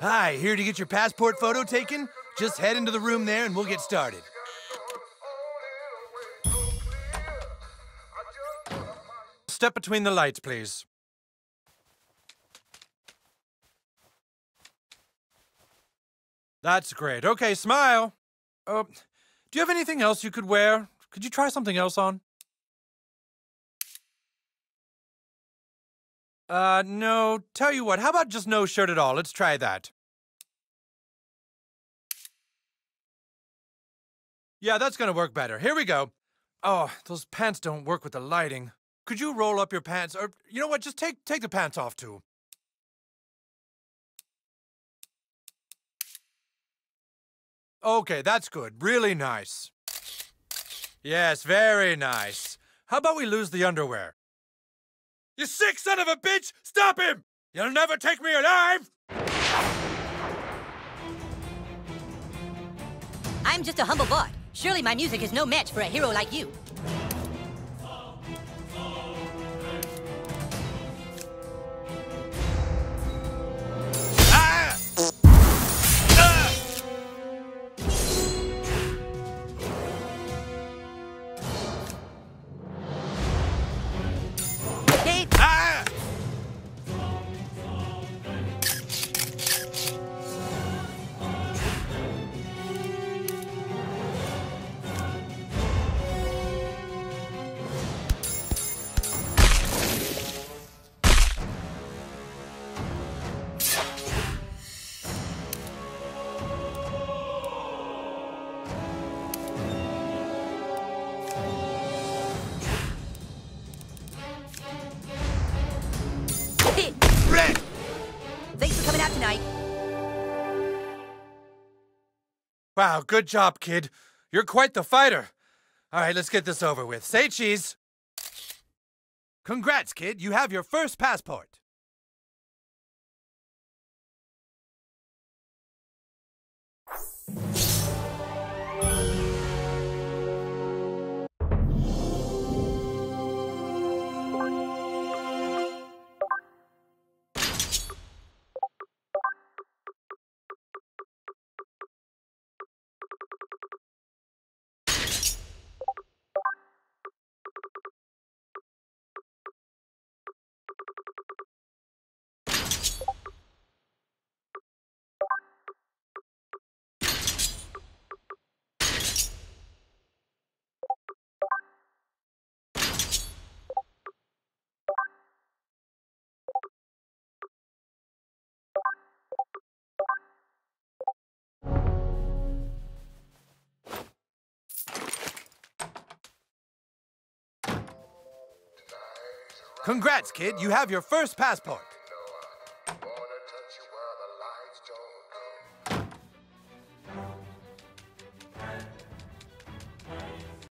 Hi, here to get your passport photo taken? Just head into the room there and we'll get started. Step between the lights, please. That's great. Okay, smile. Uh, do you have anything else you could wear? Could you try something else on? Uh, no. Tell you what, how about just no shirt at all? Let's try that. Yeah, that's gonna work better. Here we go. Oh, those pants don't work with the lighting. Could you roll up your pants? Or, you know what, just take, take the pants off, too. Okay, that's good. Really nice. Yes, very nice. How about we lose the underwear? You sick son of a bitch! Stop him! You'll never take me alive! I'm just a humble bot. Surely my music is no match for a hero like you. Tonight. Wow, good job, kid. You're quite the fighter. All right, let's get this over with. Say cheese. Congrats, kid. You have your first passport. Congrats, kid. You have your first passport.